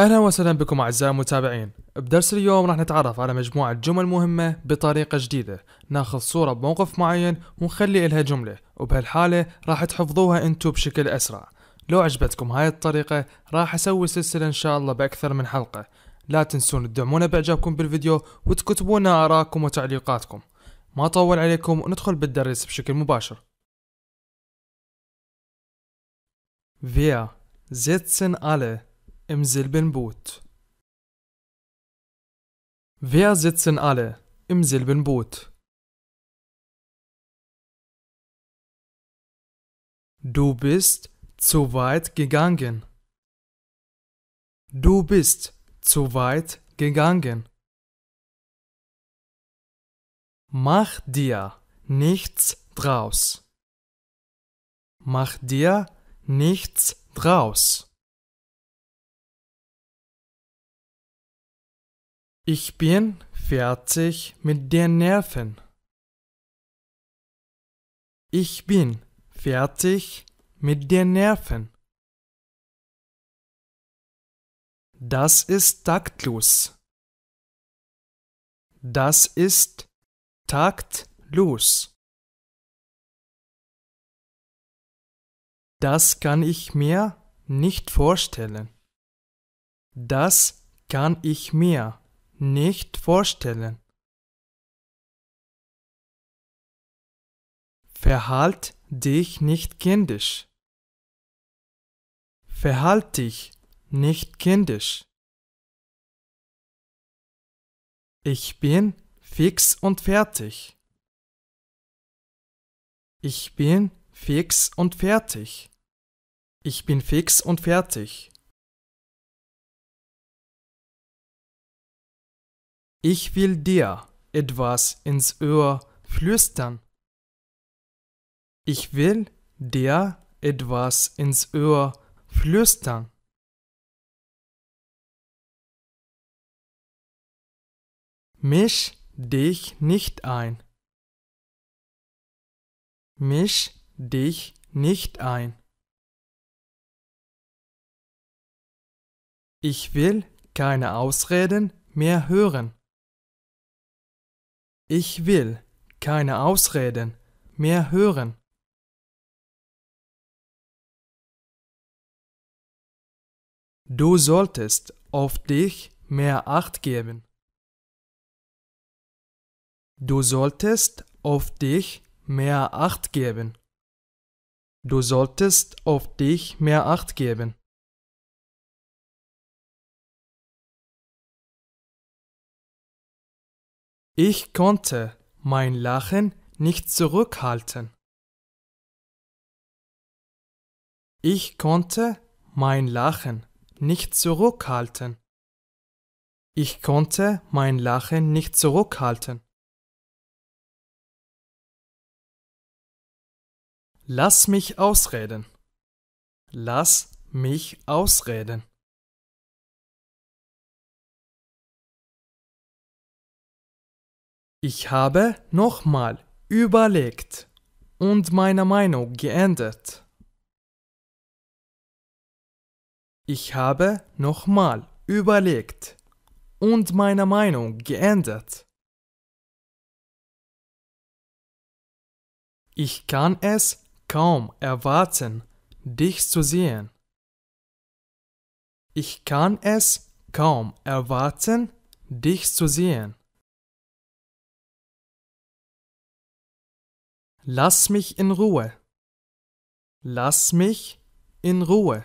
أهلا وسهلا بكم أعزائي المتابعين. بدرس اليوم راح نتعرف على مجموعة جمل مهمة بطريقة جديدة. ناخذ صورة بموقف معين ونخلي إلها جملة وبهالحالة راح تحفظوها انتو بشكل أسرع. لو عجبتكم هاي الطريقة راح أسوي سلسلة إن شاء الله بأكثر من حلقة. لا تنسون تدعمونا بإعجابكم بالفيديو وتكتبونا آراءكم وتعليقاتكم. ما أطول عليكم وندخل بالدرس بشكل مباشر. Wir sitzen alle im selben Boot. Wir sitzen alle im selben Boot. Du bist zu weit gegangen. Du bist zu weit gegangen. Mach dir nichts draus. Mach dir nichts draus. Ich bin fertig mit den Nerven. Ich bin fertig mit den Nerven. Das ist taktlos. Das ist taktlos. Das kann ich mir nicht vorstellen. Das kann ich mir nicht vorstellen. Verhalt dich nicht kindisch. Verhalt dich nicht kindisch. Ich bin fix und fertig. Ich bin fix und fertig. Ich bin fix und fertig. Ich will dir etwas ins Ohr flüstern. Ich will dir etwas ins Ohr flüstern. Misch dich nicht ein. Misch dich nicht ein. Ich will keine Ausreden mehr hören. Ich will keine Ausreden mehr hören. Du solltest auf dich mehr Acht geben. Du solltest auf dich mehr Acht geben. Du solltest auf dich mehr Acht geben. Ich konnte mein Lachen nicht zurückhalten. Ich konnte mein Lachen nicht zurückhalten. Ich konnte mein Lachen nicht zurückhalten. Lass mich ausreden. Lass mich ausreden. Ich habe nochmal überlegt und meine Meinung geändert. Ich habe nochmal überlegt und meine Meinung geändert. Ich kann es kaum erwarten, dich zu sehen. Ich kann es kaum erwarten, dich zu sehen. Lass mich in Ruhe. Lass mich in Ruhe.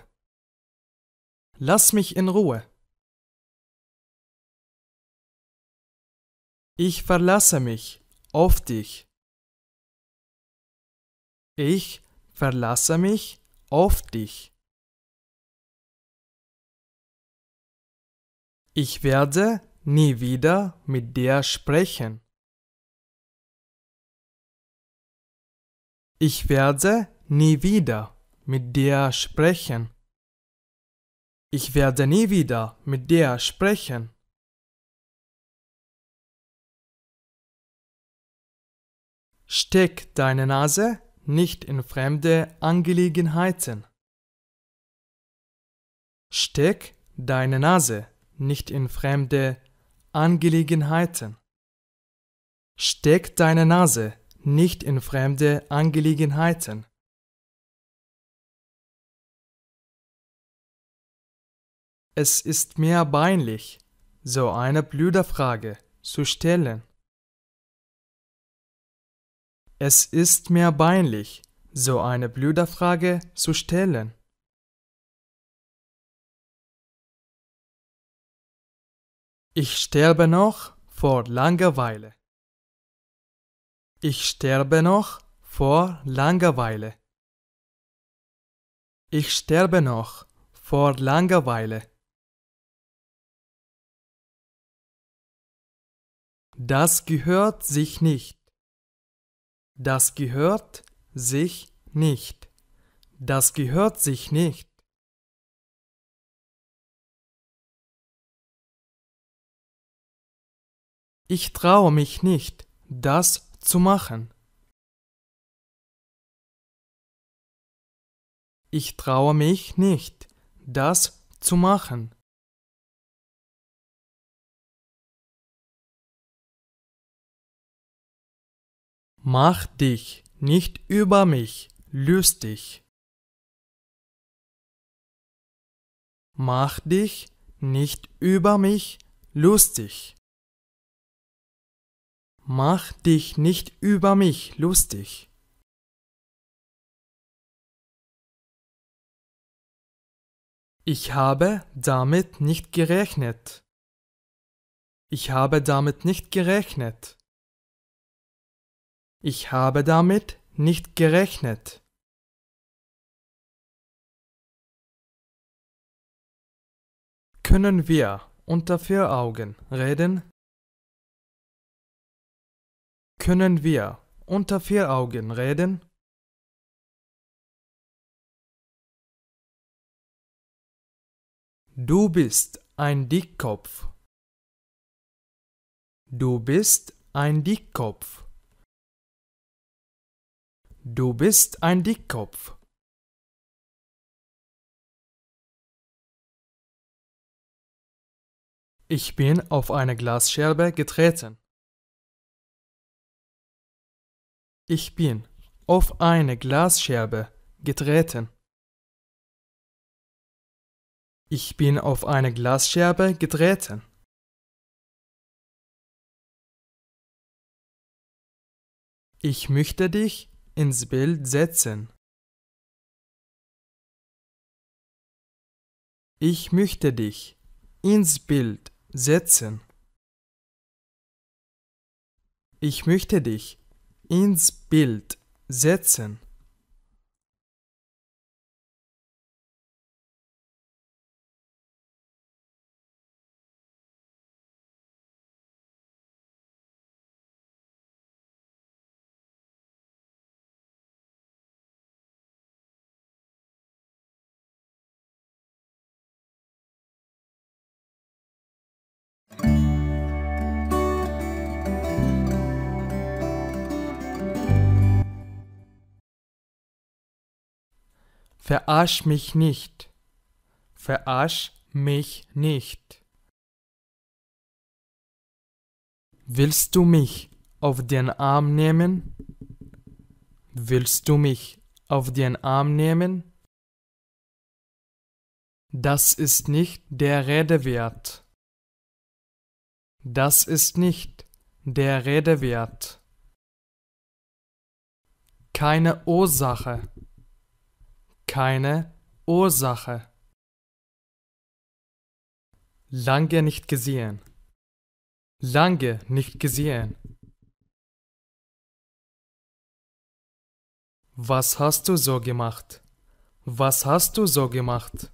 Lass mich in Ruhe. Ich verlasse mich auf dich. Ich verlasse mich auf dich. Ich werde nie wieder mit dir sprechen. Ich werde nie wieder mit dir sprechen. Ich werde nie wieder mit dir sprechen. Steck deine Nase nicht in fremde Angelegenheiten. Steck deine Nase nicht in fremde Angelegenheiten. Steck deine Nase nicht in fremde Angelegenheiten. Es ist mir peinlich, so eine blöde Frage zu stellen. Es ist mir peinlich, so eine blöde Frage zu stellen. Ich sterbe noch vor Langeweile. Ich sterbe noch vor Langeweile. Ich sterbe noch vor Langeweile. Das gehört sich nicht. Das gehört sich nicht. Das gehört sich nicht. Ich traue mich nicht, das zu machen. Ich traue mich nicht, das zu machen. Mach dich nicht über mich lustig. Mach dich nicht über mich lustig. Mach dich nicht über mich lustig. Ich habe damit nicht gerechnet. Ich habe damit nicht gerechnet. Ich habe damit nicht gerechnet. Können wir unter vier Augen reden? Können wir unter vier Augen reden? Du bist ein Dickkopf. Du bist ein Dickkopf. Du bist ein Dickkopf. Ich bin auf eine Glasscherbe getreten. Ich bin auf eine Glasscherbe getreten. Ich bin auf eine Glasscherbe getreten. Ich möchte dich ins Bild setzen. Ich möchte dich ins Bild setzen. Ich möchte dich ins Bild setzen. Verarsch mich nicht. Verarsch mich nicht. Willst du mich auf den Arm nehmen? Willst du mich auf den Arm nehmen? Das ist nicht der Rede wert. Das ist nicht der Rede wert. Keine Ursache keine Ursache. Lange nicht gesehen. Lange nicht gesehen. Was hast du so gemacht? Was hast du so gemacht?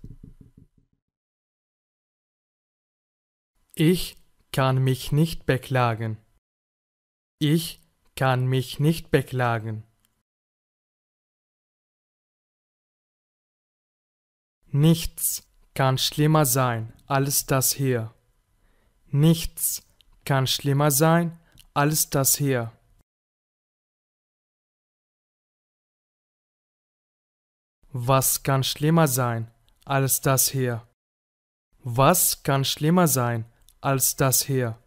Ich kann mich nicht beklagen. Ich kann mich nicht beklagen. Nichts kann schlimmer sein als das hier. Nichts kann schlimmer sein als das hier. Was kann schlimmer sein als das hier? Was kann schlimmer sein als das hier?